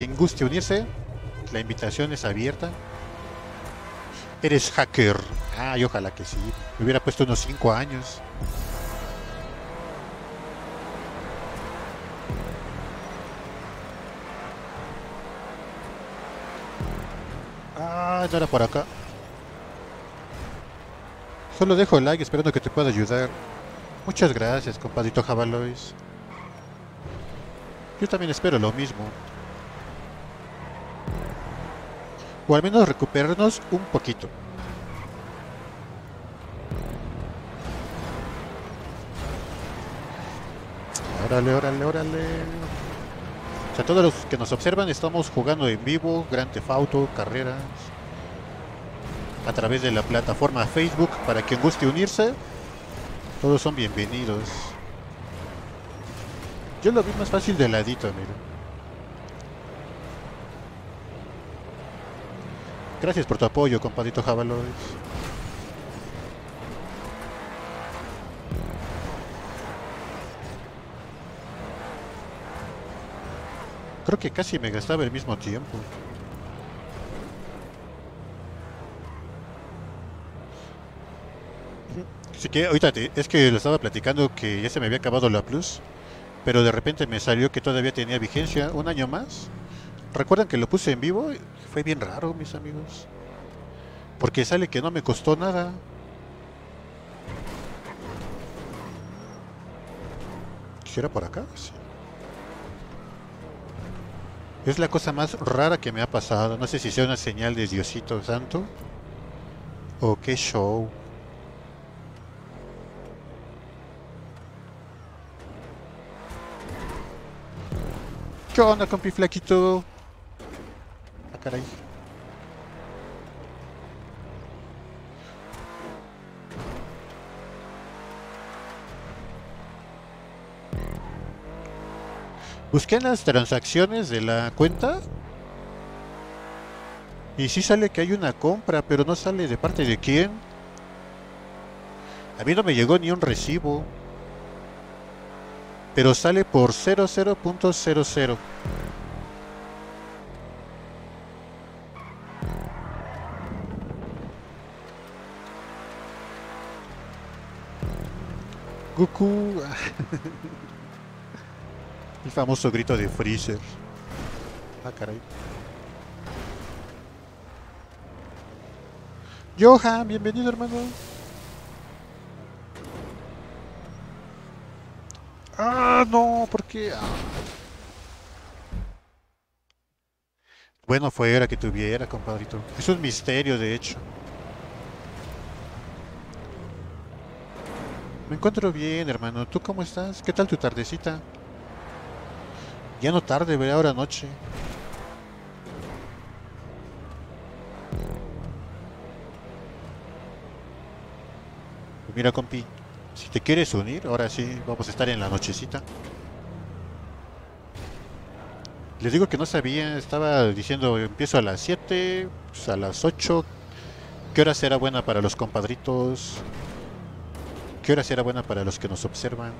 quien guste unirse, la invitación es abierta. Eres hacker. Ay, ojalá que sí. Me hubiera puesto unos 5 años. Ah, no era por acá. Solo dejo like esperando que te pueda ayudar. Muchas gracias, compadrito Javalois. Yo también espero lo mismo. O al menos recuperarnos un poquito. Órale, órale, órale. O sea, todos los que nos observan estamos jugando en vivo, Theft Auto, carreras. A través de la plataforma Facebook, para quien guste unirse, todos son bienvenidos. Yo lo vi más fácil de ladito, mira. Gracias por tu apoyo, compadito Javalos. Creo que casi me gastaba el mismo tiempo. Así que ahorita es que lo estaba platicando que ya se me había acabado la Plus, pero de repente me salió que todavía tenía vigencia un año más. ¿Recuerdan que lo puse en vivo? Fue bien raro, mis amigos. Porque sale que no me costó nada. ¿Si era por acá? Sí. Es la cosa más rara que me ha pasado. No sé si sea una señal de Diosito Santo o qué show. ¿Qué onda, compi flaquito? Ah, caray. Busqué en las transacciones de la cuenta y sí sale que hay una compra, pero no sale de parte de quién. A mí no me llegó ni un recibo, pero sale por 00.00. Goku. El famoso grito de Freezer. Ah, caray. Johan, bienvenido hermano. Ah, no, ¿por qué? Ah. Bueno, fuera que tuviera, compadrito. Es un misterio, de hecho. Me encuentro bien, hermano. ¿Tú cómo estás? ¿Qué tal tu tardecita? Ya no tarde, ve ahora noche. Pues Mira, compi, si te quieres unir, ahora sí, vamos a estar en la nochecita. Les digo que no sabía, estaba diciendo empiezo a las 7, pues a las 8. ¿Qué hora será buena para los compadritos? ¿Qué hora será buena para los que nos observan?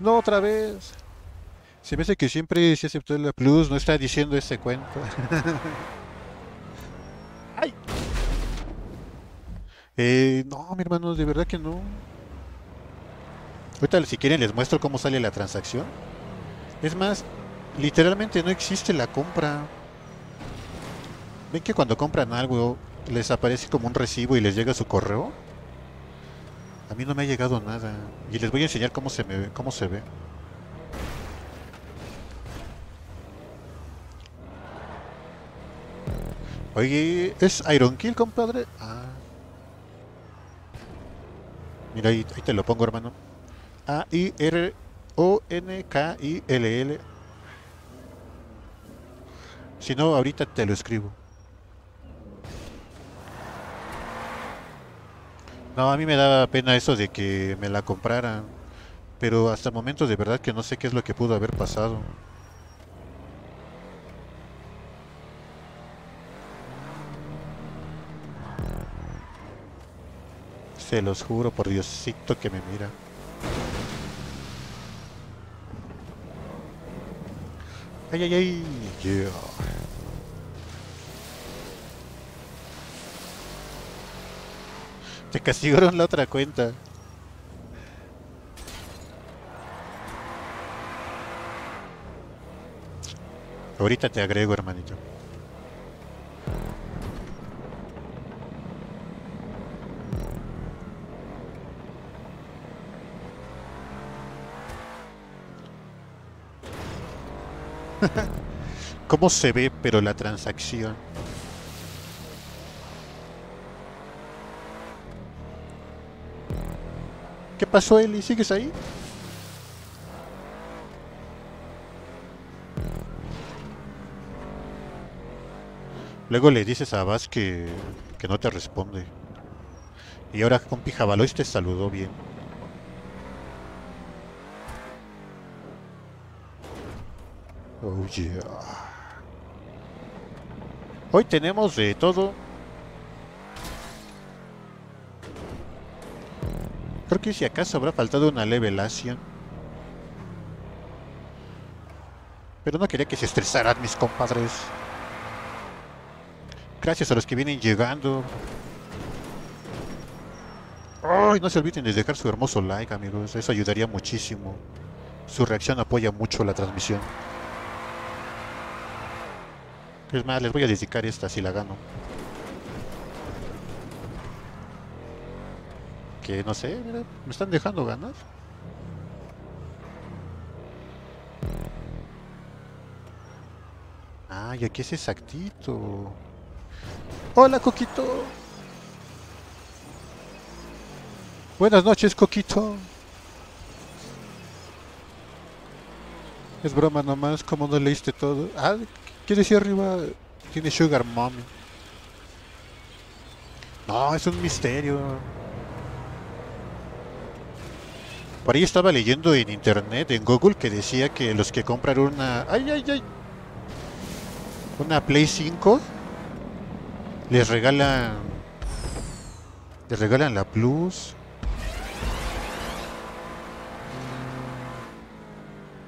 No, otra vez. Se me hace que siempre se aceptó la Plus, no está diciendo ese cuento. ¡Ay! Eh, no, mi hermano, de verdad que no. Ahorita, si quieren, les muestro cómo sale la transacción. Es más, literalmente no existe la compra. ¿Ven que cuando compran algo les aparece como un recibo y les llega su correo? A mí no me ha llegado nada. Y les voy a enseñar cómo se, me, cómo se ve. Oye, ¿es Iron Kill, compadre? Ah. Mira, ahí, ahí te lo pongo, hermano. A-I-R-O-N-K-I-L-L. Si no, ahorita te lo escribo. No, a mí me daba pena eso de que me la compraran. Pero hasta el momento de verdad que no sé qué es lo que pudo haber pasado. Se los juro por Diosito que me mira. Ay, ay, ay. Yeah. Te castigaron la otra cuenta. Ahorita te agrego, hermanito. ¿Cómo se ve, pero la transacción? ¿Qué pasó, Eli? ¿Sigues ahí? Luego le dices a Vaz que, que no te responde. Y ahora con Pijabalois te saludó bien. Oh yeah. Hoy tenemos de todo. Que si acaso habrá faltado una levelación. Pero no quería que se estresaran mis compadres. Gracias a los que vienen llegando. Ay, no se olviden de dejar su hermoso like, amigos. Eso ayudaría muchísimo. Su reacción apoya mucho la transmisión. Es más, les voy a dedicar esta si la gano. Que no sé, mira, me están dejando ganar. Ay, aquí es exactito. Hola, Coquito. Buenas noches, Coquito. Es broma nomás, como no leíste todo. Ah, ¿qué decía arriba? Tiene Sugar Mommy. No, es un misterio. Por ahí estaba leyendo en internet, en Google, que decía que los que compran una... ¡Ay, ay, ay! Una Play 5 les regalan... Les regalan la Plus.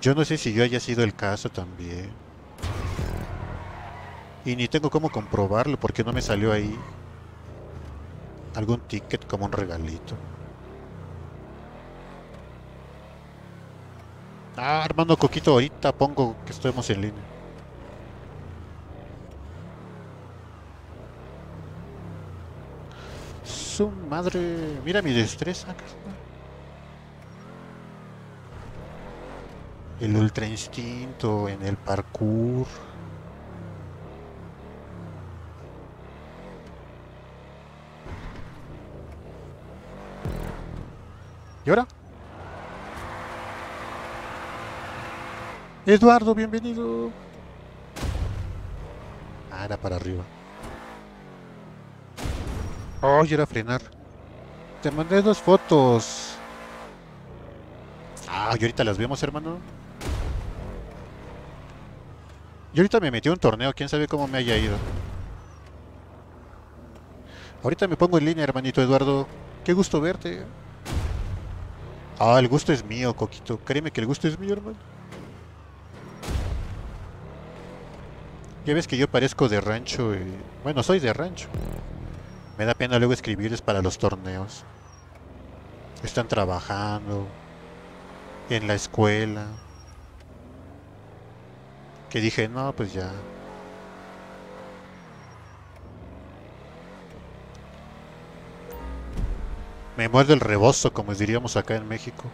Yo no sé si yo haya sido el caso también. Y ni tengo cómo comprobarlo porque no me salió ahí algún ticket como un regalito. Ah, Armando Coquito, ahorita pongo que estemos en línea. Su madre, mira mi destreza. El ultra instinto en el parkour. ¿Y ahora? Eduardo, bienvenido. Ah, era para arriba. Oh, era frenar. Te mandé dos fotos. Ah, y ahorita las vemos, hermano. Yo ahorita me metí a un torneo, quién sabe cómo me haya ido. Ahorita me pongo en línea, hermanito Eduardo. Qué gusto verte. Ah, el gusto es mío, Coquito. Créeme que el gusto es mío, hermano. Ya ves que yo parezco de rancho. Y... Bueno, soy de rancho. Me da pena luego escribirles para los torneos. Están trabajando. En la escuela. Que dije, no, pues ya. Me muerde el rebozo, como diríamos acá en México.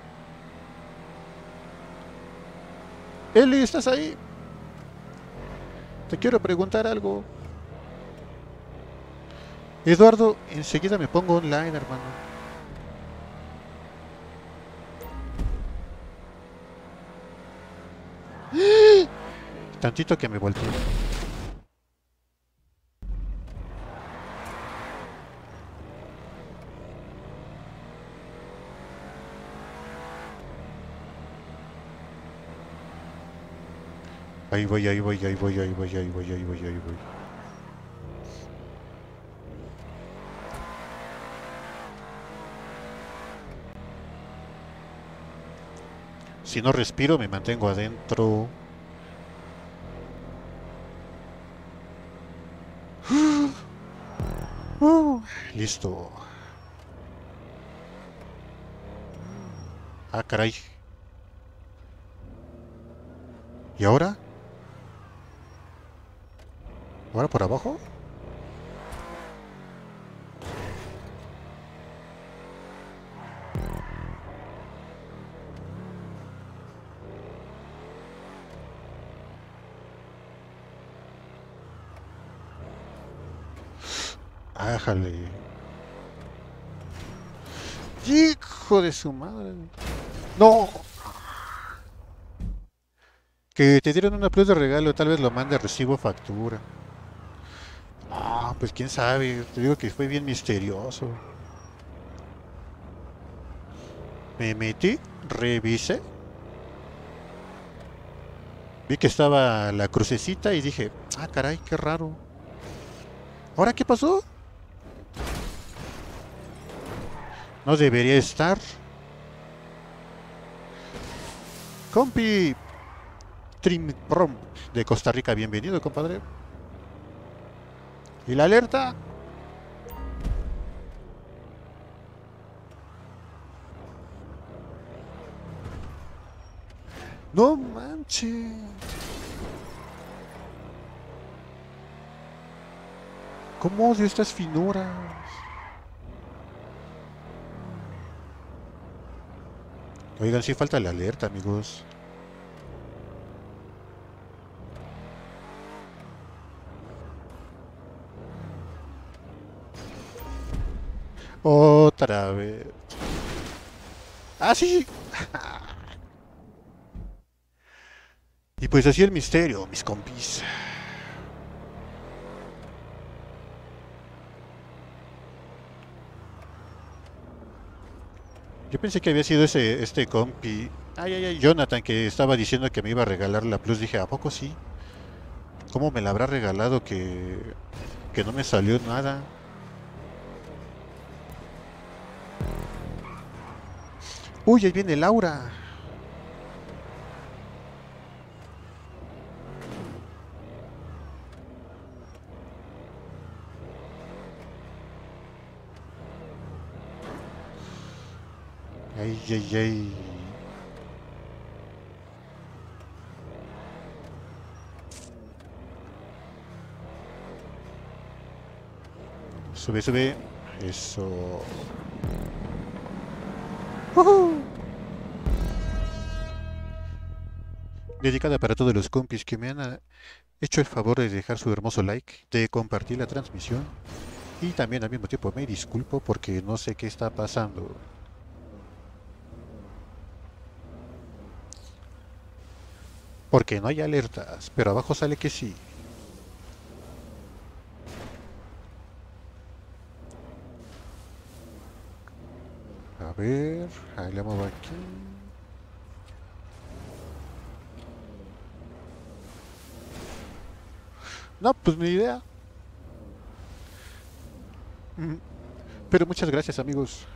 Eli, ¿estás ahí? Te quiero preguntar algo. Eduardo, enseguida me pongo online, hermano. Tantito que me volteé. Ahí voy, ahí voy, ahí voy, ahí voy, ahí voy, ahí voy, ahí voy. Si no respiro, me mantengo adentro. Uh, listo. Ah, caray. ¿Y ahora? ¿Ahora por abajo? Ájale. Hijo de su madre. No. Que te dieron una plus de regalo, tal vez lo mande recibo factura. Ah, pues quién sabe. Te digo que fue bien misterioso. Me metí, revisé. Vi que estaba la crucecita y dije, ah, caray, qué raro. ¿Ahora qué pasó? No debería estar. Compi Trim Prom de Costa Rica, bienvenido, compadre. ¿Y la alerta? No manches. ¿Cómo odio estas finuras? Oigan, sí falta la alerta, amigos. Otra vez. ¡Ah, sí! y pues así el misterio, mis compis. Yo pensé que había sido ese este compi. Ay, ay, ay, Jonathan, que estaba diciendo que me iba a regalar la Plus. Dije, ¿a poco sí? ¿Cómo me la habrá regalado que, que no me salió nada? Uy, ahí viene Laura. Ay, ay, ay. Sube, sube. Eso. Dedicada para todos los compis que me han ah, hecho el favor de dejar su hermoso like, de compartir la transmisión y también al mismo tiempo me disculpo porque no sé qué está pasando. Porque no hay alertas, pero abajo sale que sí. Ver, le muevo aquí. No, pues ni idea. Pero muchas gracias amigos.